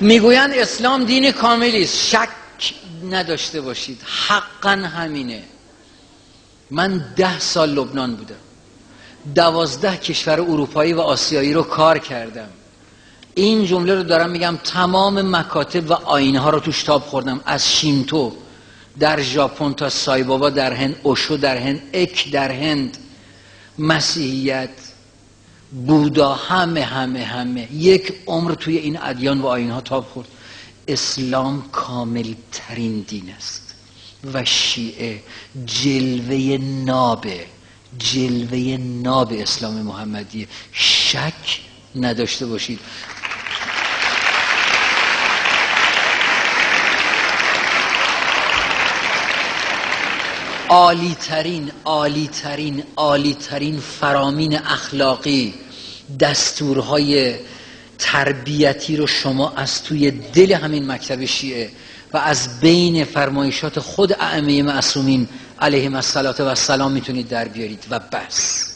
می‌گویند اسلام دین کاملی است. شک نداشته باشید. حقا همینه. من ده سال لبنان بودم. دوازده کشور اروپایی و آسیایی رو کار کردم. این جمله رو دارم میگم تمام مکاتب و آینه ها رو توش تاب خوردم. از شینتو در ژاپن تا سایبابا در هند اوشو در هند اک در هند. مسیحیت بودا همه همه همه. یک عمر توی این ادیان و آین ها تاب خورد. اسلام کامل ترین دین است. و شیعه جلوه نابه جلوه ناب اسلام محمدی. شک نداشته باشید. عالی ترین عالی ترین عالی ترین فرامین اخلاقی دستورهای تربیتی رو شما از توی دل همین مکتب شیعه و از بین فرمایشات خود ائمه معصومین علیهم الصلاه و السلام می‌تونید در بیارید. و بس.